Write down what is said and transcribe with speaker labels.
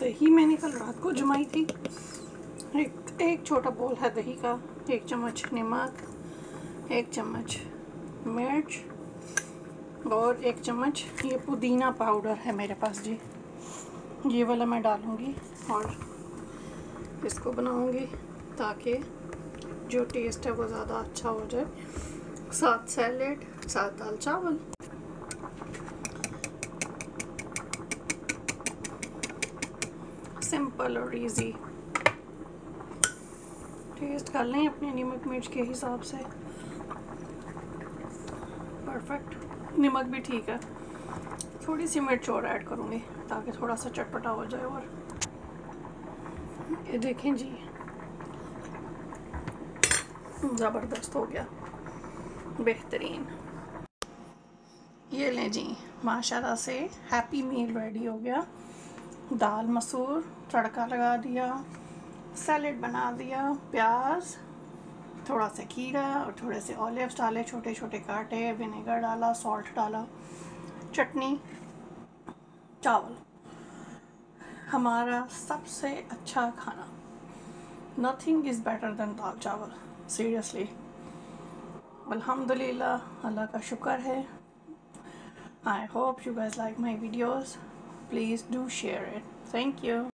Speaker 1: दही मैंने कल रात को जमाई थी। एक एक छोटा बोल है दही का, एक चम्मच नमक, एक चम्मच मिर्च और एक चम्मच ये पुदीना पाउडर है मेरे पास जी। ये वाला मैं डालूँगी और इसको बनाऊँगी ताकि जो टेस्ट है वो ज़्यादा अच्छा हो जाए। साथ सैलेड साथ दाल चावल। सिंपल और इजी टेस्ट कर लें अपने नमक मिर्च के हिसाब से. परफेक्ट नमक भी ठीक है. थोड़ी सी मिर्च और ऐड करूँगी ताकि थोड़ा सा चटपटा हो जाए और. ये देखें जी. ज़बरदस्त हो गया. बेहतरीन. ये लें जी. माशाल्लाह से हैप्पी मील रेडी हो गया. दाल मसूर, तड़का लगा दिया, सैलेड बना दिया, प्याज थोड़ा सा खीरा और थोड़े से ऑलिव्स डाले छोटे छोटे काटे, विनेगर डाला, सॉल्ट डाला, चटनी, चावल। हमारा सबसे अच्छा खाना। Nothing is better than dal chawal seriously अल्हम्दुलिल्लाह, अल्लाह का शुक्र है। I hope you guys like my videos please do share it. Thank you